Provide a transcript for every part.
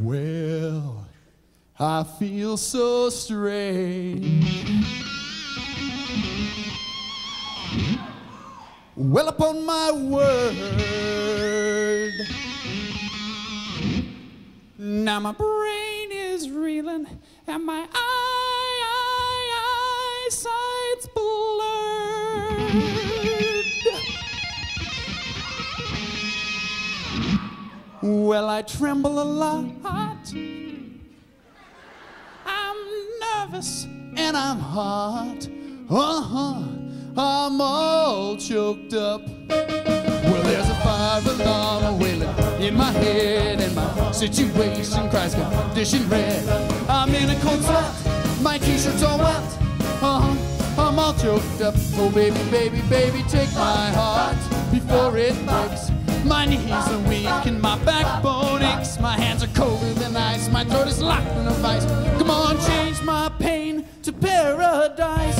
Well, I feel so strange. Well, upon my word. Now my brain is reeling and my eye, eye, eyesight's blurred. Well, I tremble a lot. I'm nervous and I'm hot. Uh huh. I'm all choked up. Well, there's a fire alarm wailing in my head, and my situation cries condition red. I'm in a cold sweat, my t-shirt's all wet. Uh huh. I'm all choked up. Oh, baby, baby, baby, take my heart before it breaks. My knees are weak My hands are colder than ice. My throat is locked in a vice. Come on, change my pain to paradise.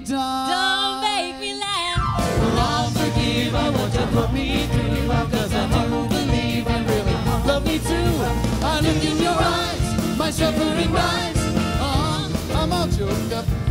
Me. Don't make me laugh. Well, I'll forgive I what you put me through. Cause I do believe you really love me too. I look in your eyes, my suffering rise. Uh, I'm all choked up.